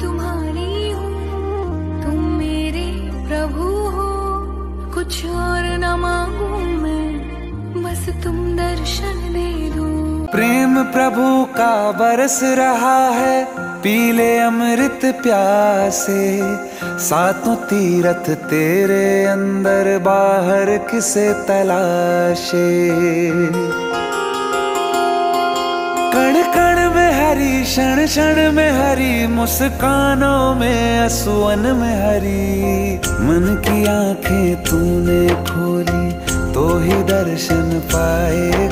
तुम्हारी प्रभु कुछ और प्रेम प्रभु का बरस रहा है, पीले अमृत प्यासे। सातों तीरथ तेरे अंदर, बाहर किसे तलाशे? कण कण में हरी क्षण क्षण में हरी, मुस्कानों में असुवन में हरी। मन की आँखें तूने खोली तो ही दर्शन पाएगा